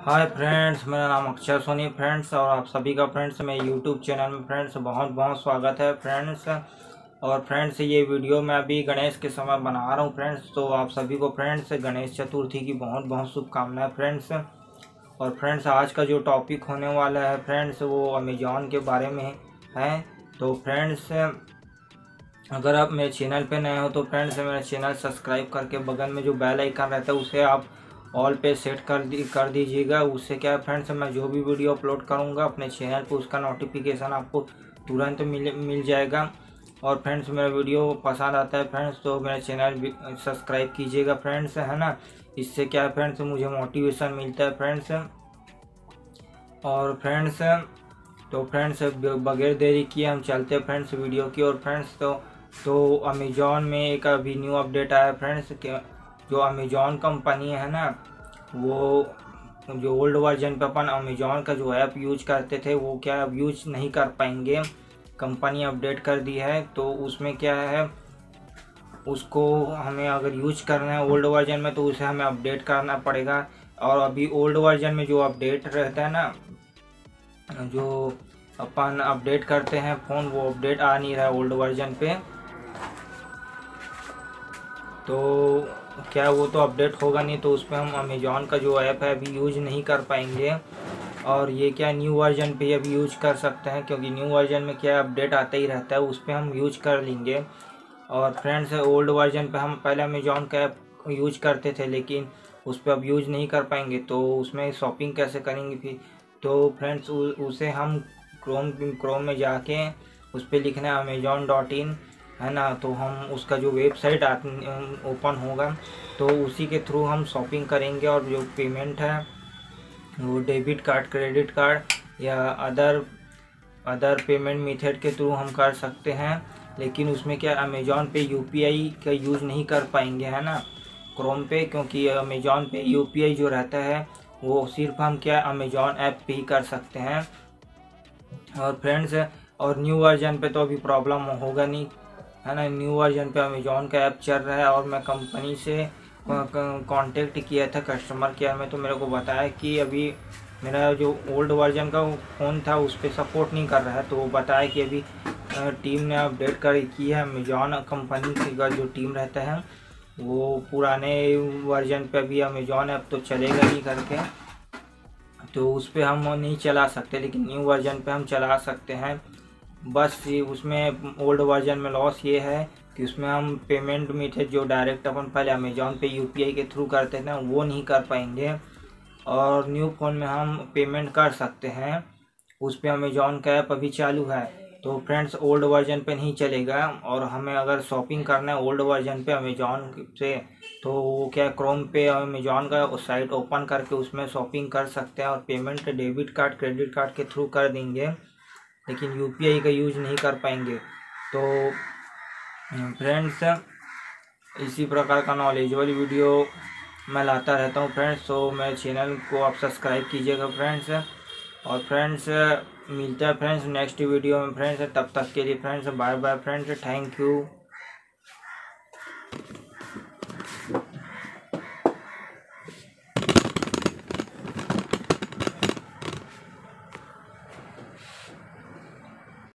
Hi friends मेरा नाम Akshay Soni friends और आप सभी का फ्रेंड्स मेरे यूट्यूब चैनल में फ्रेंड्स बहुत बहुत स्वागत है फ्रेंड्स और फ्रेंड्स ये वीडियो मैं अभी गणेश के समय बना रहा हूँ फ्रेंड्स तो आप सभी को फ्रेंड्स गणेश चतुर्थी की बहुत बहुत शुभकामनाएँ फ्रेंड्स और फ्रेंड्स आज का जो टॉपिक होने वाला है फ्रेंड्स वो अमेजोन के बारे में है। तो फ्रेंड्स अगर आप मेरे चैनल पे नए हो तो फ्रेंड्स मेरा चैनल सब्सक्राइब करके बगल में जो बेल आइकन रहता है, उसे आप ऑल पे सेट कर दी, कर दीजिएगा। उससे क्या है फ्रेंड्स, मैं जो भी वीडियो अपलोड करूँगा अपने चैनल पे, उसका नोटिफिकेशन आपको तुरंत मिल मिल जाएगा। और फ्रेंड्स, मेरा वीडियो पसंद आता है फ्रेंड्स तो मेरा चैनल सब्सक्राइब कीजिएगा फ्रेंड्स, है ना? इससे क्या है फ्रेंड्स, मुझे मोटिवेशन मिलता है फ्रेंड्स। और फ्रेंड्स तो फ्रेंड्स, बगैर देरी किए हम चलते हैं फ्रेंड्स वीडियो की और फ्रेंड्स तो तो अमेजोन में एक अभी न्यू अपडेट आया फ्रेंड्स जो अमेजोन कंपनी है ना, वो जो ओल्ड वर्जन पे अपन अमेजोन का जो ऐप यूज़ करते थे, वो क्या अब यूज़ नहीं कर पाएँगे। कंपनी अपडेट कर दी है तो उसमें क्या है, उसको हमें अगर यूज़ करना है ओल्ड वर्जन में तो उसे हमें अपडेट करना पड़ेगा। और अभी ओल्ड वर्जन में जो अपडेट रहता है ना, जो अपन अपडेट करते हैं फ़ोन वो अपडेट आ नहीं रहा है ओल्ड वर्जन पे। तो क्या वो तो अपडेट होगा नहीं तो उस पर हम अमेजोन का जो ऐप है, अभी यूज़ नहीं कर पाएँगे। और ये क्या न्यू वर्जन पे अभी यूज़ कर सकते हैं, क्योंकि न्यू वर्जन में क्या अपडेट आता ही रहता है उस पर हम यूज़ कर लेंगे। और फ्रेंड्स ओल्ड वर्जन पे हम पहले अमेजोन का ऐप यूज़ करते थे, लेकिन उस पर अब यूज़ नहीं कर पाएँगे तो उसमें शॉपिंग कैसे करेंगे फिर? तो फ्रेंड्स उसे हम क्रोम क्रोम में जाके उस पर लिखना है अमेजोन डॉट इन है ना? तो हम उसका जो वेबसाइट ओपन होगा तो उसी के थ्रू हम शॉपिंग करेंगे और जो पेमेंट है, वो डेबिट कार्ड क्रेडिट कार्ड या अदर अदर पेमेंट मेथड के थ्रू हम कर सकते हैं, लेकिन उसमें क्या अमेजोन पे यूपीआई का यूज़ नहीं कर पाएँगे, है ना? क्रोम पे क्योंकि अमेजोन पे यूपीआई जो रहता है, वो सिर्फ़ हम क्या अमेजोन ऐप पे ही कर सकते हैं। और फ्रेंड्स और न्यू वर्जन पे तो अभी प्रॉब्लम होगा नहीं। है ना न्यू वर्जन पे अमेजोन का ऐप चल रहा है और मैं कंपनी से कांटेक्ट किया था कस्टमर केयर में तो मेरे को बताया कि अभी मेरा जो ओल्ड वर्जन का फ़ोन था, उस पर सपोर्ट नहीं कर रहा है तो वो बताया कि अभी टीम ने अपडेट कर, की है अमेजोन कंपनी का जो टीम रहता है, वो पुराने वर्जन पे अभी अमेजॉन ऐप तो चलेगा ही करके तो उस पर हम नहीं चला सकते, लेकिन न्यू वर्जन पे हम चला सकते हैं। बस उसमें ओल्ड वर्जन में लॉस ये है कि उसमें हम पेमेंट मेथड जो डायरेक्ट अपन पहले अमेजोन पे यूपीआई के थ्रू करते थे, वो नहीं कर पाएँगे। और न्यू फ़ोन में हम पेमेंट कर सकते हैं। उस पर अमेजोन का ऐप अभी चालू है। तो फ्रेंड्स ओल्ड वर्जन पे नहीं चलेगा। और हमें अगर शॉपिंग करना है ओल्ड वर्जन पे अमेजोन से तो वो क्या क्रोम पे अमेजोन का साइट ओपन करके उसमें शॉपिंग कर सकते हैं और payment debit card credit card के थ्रू कर देंगे। लेकिन यूपीआई का यूज़ नहीं कर पाएँगे। तो फ्रेंड्स इसी प्रकार का नॉलेज वाली वीडियो मैं लाता रहता हूँ फ्रेंड्स तो मेरे चैनल को आप सब्सक्राइब कीजिएगा फ्रेंड्स और फ्रेंड्स मिलता है फ्रेंड्स नेक्स्ट वीडियो में फ्रेंड्स तब तक के लिए friends bye bye friends thank you